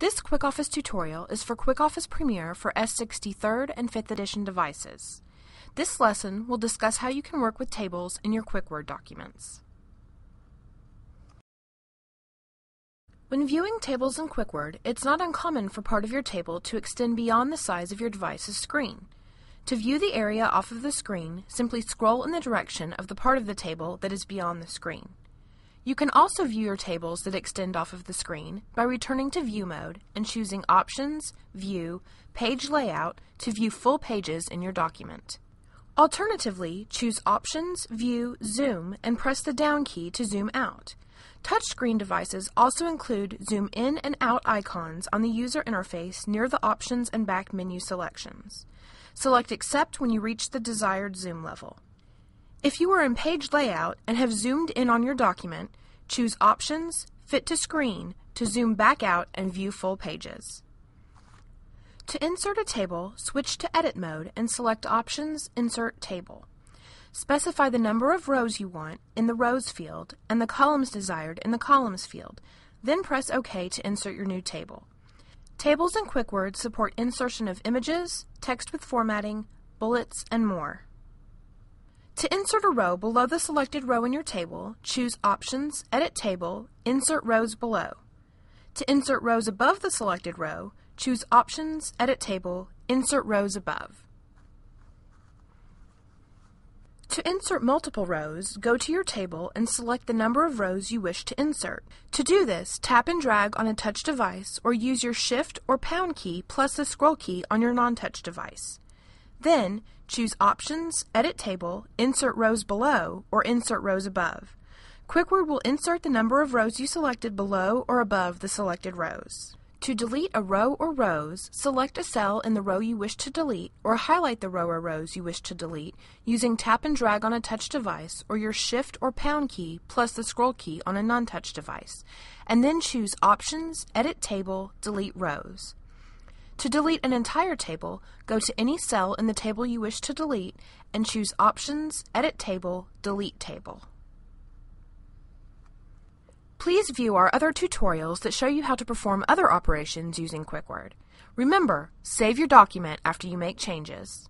This QuickOffice tutorial is for Quick Office Premier for S60 3rd and 5th edition devices. This lesson will discuss how you can work with tables in your QuickWord documents. When viewing tables in QuickWord, it's not uncommon for part of your table to extend beyond the size of your device's screen. To view the area off of the screen, simply scroll in the direction of the part of the table that is beyond the screen. You can also view your tables that extend off of the screen by returning to View mode and choosing Options, View, Page Layout to view full pages in your document. Alternatively, choose Options, View, Zoom and press the down key to zoom out. Touchscreen devices also include zoom in and out icons on the user interface near the Options and Back menu selections. Select Accept when you reach the desired zoom level. If you are in Page Layout and have zoomed in on your document, choose Options, Fit to Screen to zoom back out and view full pages. To insert a table, switch to Edit mode and select Options, Insert Table. Specify the number of rows you want in the Rows field and the columns desired in the Columns field. Then press OK to insert your new table. Tables in QuickWord support insertion of images, text with formatting, bullets, and more. To insert a row below the selected row in your table, choose Options, Edit Table, Insert Rows Below. To insert rows above the selected row, choose Options, Edit Table, Insert Rows Above. To insert multiple rows, go to your table and select the number of rows you wish to insert. To do this, tap and drag on a touch device or use your Shift or Pound key plus the scroll key on your non-touch device. Then, choose Options, Edit Table, Insert Rows Below, or Insert Rows Above. QuickWord will insert the number of rows you selected below or above the selected rows. To delete a row or rows, select a cell in the row you wish to delete or highlight the row or rows you wish to delete using tap and drag on a touch device or your Shift or Pound key plus the scroll key on a non-touch device, and then choose Options, Edit Table, Delete Rows. To delete an entire table, go to any cell in the table you wish to delete and choose Options, Edit Table, Delete Table. Please view our other tutorials that show you how to perform other operations using QuickWord. Remember, save your document after you make changes.